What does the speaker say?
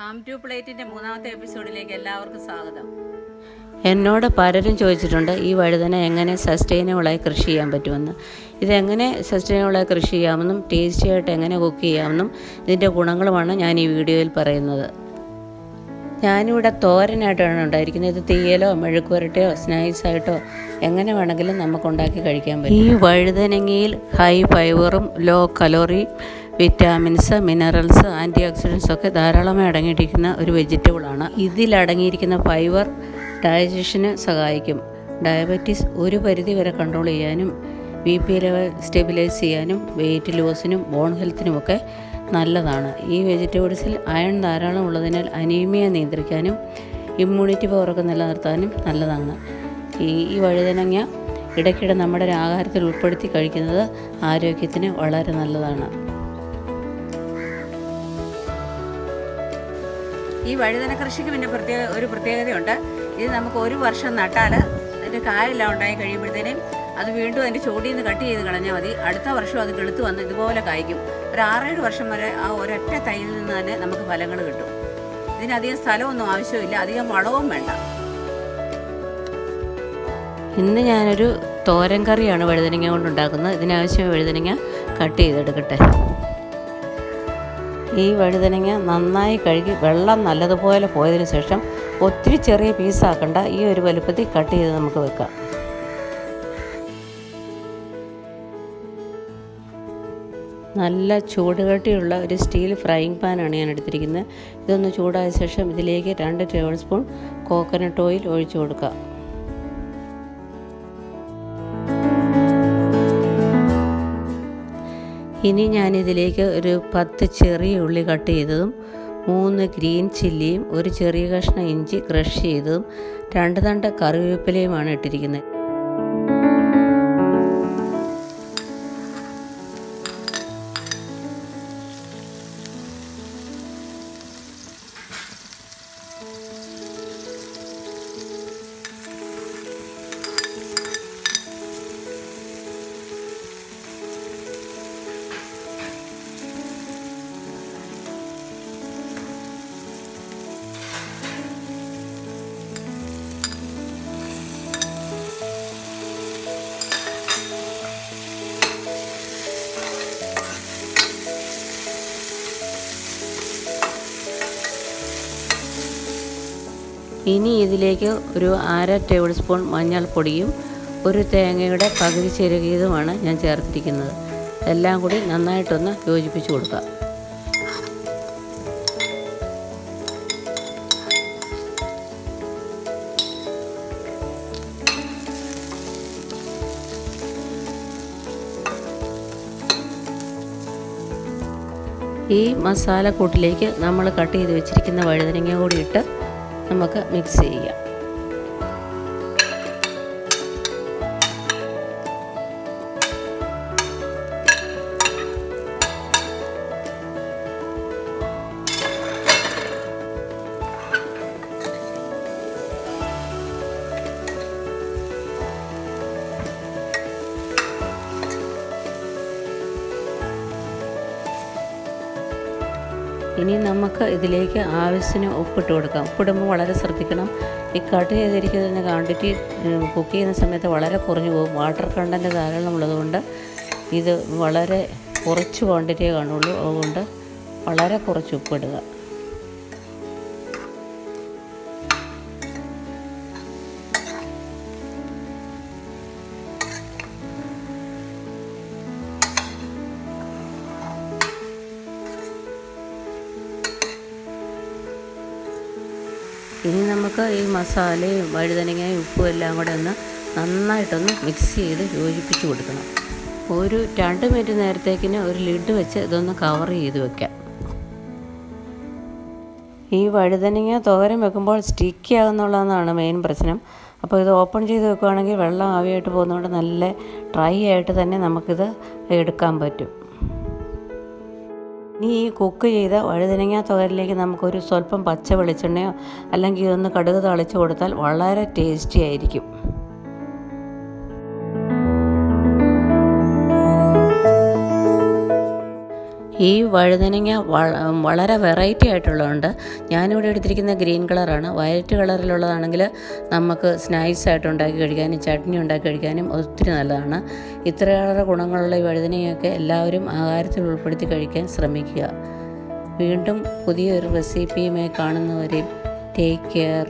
Ham to പ്ലേറ്റിന്റെ മൂന്നാമത്തെ എപ്പിസോഡിലേക്ക് എല്ലാവർക്കും സ്വാഗതം. എന്നോട് പലരും ചോദിച്ചിട്ടുണ്ട് ഈ വഴുതന എങ്ങനെ സസ്റ്റൈനബിളായി കൃഷി ചെയ്യാൻ പറ്റുമെന്ന്? ഇതെങ്ങനെ സസ്റ്റൈനബിളായി കൃഷി ചെയ്യാമെന്നും ടേസ്റ്റി ആയിട്ട് എങ്ങനെ കുക്ക് ചെയ്യാമെന്നും ഇതിന്റെ ഗുണങ്ങളുമാണ് ഞാൻ ഈ വീഡിയോയിൽ പറയുന്നത്. ഞാനിവിടെ തോരനായിട്ടാണ് ഉണ്ടായിരിക്കുന്നത്. ഇത് തീയലോ മെഴുക്കുരട്ടയോ സ്നാക്സ് ആയിട്ടോ എങ്ങനെ വേണമെങ്കിലും നമുക്ക് ഉണ്ടാക്കി കഴിക്കാൻ പറ്റും. ഈ വഴുതനങ്ങയിൽ high ഫൈബറും low calorie vitamins minerals antioxidants ഒക്കെ ധാരാളമായി അടങ്ങിയിരിക്കുന്ന ഒരു വെജിറ്റബിളാണ് ഇതിൽ അടങ്ങിയിരിക്കുന്ന ഫൈബർ ഡയജഷന് സഹായിക്കും. ഡയബറ്റീസ് ഒരു പരിധി വരെ കൺട്രോൾ ചെയ്യാനും ബി പി ലെവൽ സ്റ്റെബിലൈസ് ചെയ്യാനും വെയിറ്റ് ലോസിനും ബോൺ ഹെൽത്തിനുമൊക്കെ നല്ലതാണ്. ഈ വെജിറ്റബിൾസിൽ അയൺ ധാരാളം ഉള്ളതിനാൽ അനീമിയ നിയന്ത്രിക്കാനും ഇമ്മ്യൂണിറ്റി പവറൊക്കെ നിലനിർത്താനും നല്ലതാണ്. ഈ ഈ വഴുതനങ്ങ ഇടയ്ക്കിടെ നമ്മുടെ ആഹാരത്തിൽ ഉൾപ്പെടുത്തി കഴിക്കുന്നത് ആരോഗ്യത്തിന് വളരെ നല്ലതാണ്. ഈ വഴുതന കൃഷിക്ക് പിന്നെ പ്രത്യേക ഒരു പ്രത്യേകതയുണ്ട്. ഇത് നമുക്ക് ഒരു വർഷം നട്ടാൽ അതിന്റെ കായെല്ലാം ഉണ്ടായി കഴിയുമ്പോഴത്തേനും അത് വീണ്ടും അതിന്റെ ചോടിയിൽ നിന്ന് കട്ട് ചെയ്ത് കളഞ്ഞാൽ മതി. അടുത്ത വർഷം അത് കെളുത്ത് വന്ന് ഇതുപോലെ കായ്ക്കും. ഒരു ആറേഴ് വർഷം വരെ ആ ഒരൊറ്റ തൈയിൽ നിന്ന് തന്നെ നമുക്ക് ഫലങ്ങൾ കിട്ടും. ഇതിനധികം സ്ഥലമൊന്നും ആവശ്യമില്ല. അധികം വളവും വേണ്ട. ഇന്ന് ഞാനൊരു തോരൻ കറിയാണ് വഴുതനങ്ങ കൊണ്ടുണ്ടാക്കുന്നത്. ഇതിനാവശ്യം വഴുതനങ്ങ കട്ട് ചെയ്തെടുക്കട്ടെ. ഈ വഴുതനങ്ങ നന്നായി കഴുകി വെള്ളം നല്ലതുപോലെ പോയതിന് ശേഷം ഒത്തിരി ചെറിയ പീസാക്കണ്ട ഈ ഒരു വലുപ്പത്തിൽ കട്ട് ചെയ്ത് നമുക്ക് വെക്കാം. നല്ല ചൂടുകട്ടിയുള്ള ഒരു സ്റ്റീൽ ഫ്രൈയിങ് പാനാണ് ഞാൻ എടുത്തിരിക്കുന്നത്. ഇതൊന്ന് ചൂടായ ശേഷം ഇതിലേക്ക് രണ്ട് ടേബിൾ സ്പൂൺ കോക്കനട്ട് ഓയിൽ ഒഴിച്ചു കൊടുക്കുക. ഇനി ഞാനിതിലേക്ക് ഒരു പത്ത് ചെറിയ ഉള്ളി കട്ട് ചെയ്തതും മൂന്ന് ഗ്രീൻ ചില്ലിയും ഒരു ചെറിയ കഷ്ണം ഇഞ്ചി ക്രഷ് ചെയ്തതും രണ്ട് തണ്ട കറിവേപ്പിലയുമാണ് ഇട്ടിരിക്കുന്നത്. ഇനി ഇതിലേക്ക് ഒരു അര ടേബിൾ സ്പൂൺ മഞ്ഞൾപ്പൊടിയും ഒരു തേങ്ങയുടെ പകുതി ചെരുകിയതുമാണ് ഞാൻ ചേർത്തിരിക്കുന്നത്. എല്ലാം കൂടി നന്നായിട്ടൊന്ന് യോജിപ്പിച്ച് കൊടുക്കുക ഈ മസാലക്കൂട്ടിലേക്ക് നമ്മൾ കട്ട് ചെയ്ത് വെച്ചിരിക്കുന്ന വഴുതനങ്ങ കൂടി ഇട്ട് നമുക്ക് മിക്സ് ചെയ്യാം. ഇനി നമുക്ക് ഇതിലേക്ക് ആവശ്യത്തിന് ഉപ്പിട്ട് കൊടുക്കാം. ഉപ്പിടുമ്പോൾ വളരെ ശ്രദ്ധിക്കണം. ഈ കട്ട് ചെയ്തിരിക്കുന്നതിന് ക്വാണ്ടിറ്റി കുക്ക് ചെയ്യുന്ന സമയത്ത് വളരെ കുറഞ്ഞു പോകും. വാട്ടർ കണ്ടന്റ് ധാരാളം ഉള്ളതുകൊണ്ട് ഇത് വളരെ കുറച്ച് ക്വാണ്ടിറ്റിയേ കാണുള്ളൂ. അതുകൊണ്ട് വളരെ കുറച്ച് ഉപ്പിടുക. ഇനി നമുക്ക് ഈ മസാലയും വഴുതനങ്ങയും ഉപ്പും എല്ലാം കൂടെ ഒന്ന് നന്നായിട്ടൊന്ന് മിക്സ് ചെയ്ത് യോജിപ്പിച്ച് കൊടുക്കണം. ഒരു രണ്ട് മിനിറ്റ് നേരത്തേക്കിന് ഒരു ലിഡ് വെച്ച് ഇതൊന്ന് കവർ ചെയ്ത് വെക്കാം. ഈ വഴുതനങ്ങ തോരൻ വെക്കുമ്പോൾ സ്റ്റിക്കി ആകുന്നുള്ളതാണ് മെയിൻ പ്രശ്നം. അപ്പോൾ ഇത് ഓപ്പൺ ചെയ്ത് വെക്കുകയാണെങ്കിൽ വെള്ളം ആവിയായിട്ട് പോകുന്നതുകൊണ്ട് നല്ല ഡ്രൈ ആയിട്ട് തന്നെ നമുക്കിത് എടുക്കാൻ പറ്റും. ഇനി ഈ കുക്ക് ചെയ്ത വഴുതനങ്ങ തോരനിലേക്ക് നമുക്കൊരു സ്വല്പം പച്ച വെളിച്ചെണ്ണയോ അല്ലെങ്കിൽ ഇതൊന്ന് കടുക് തളിച്ച് കൊടുത്താൽ വളരെ ടേസ്റ്റി ആയിരിക്കും. ഈ വഴുതനങ്ങ വളരെ വെറൈറ്റി ആയിട്ടുള്ളതുണ്ട്. ഞാനിവിടെ എടുത്തിരിക്കുന്ന ഗ്രീൻ കളറാണ്. വയലറ്റ് കളറിലുള്ളതാണെങ്കിൽ നമുക്ക് സ്നാക്സ് ആയിട്ട് ഉണ്ടാക്കി കഴിക്കാനും ചട്നി ഉണ്ടാക്കി കഴിക്കാനും ഒത്തിരി നല്ലതാണ്. ഇത്രയേറെ ഗുണങ്ങളുള്ള ഈ വഴുതനങ്ങയൊക്കെ എല്ലാവരും ആഹാരത്തിൽ ഉൾപ്പെടുത്തി കഴിക്കാൻ ശ്രമിക്കുക. വീണ്ടും പുതിയൊരു റെസിപ്പിയുമായി കാണുന്നവരെയും ടേക്ക് കെയർ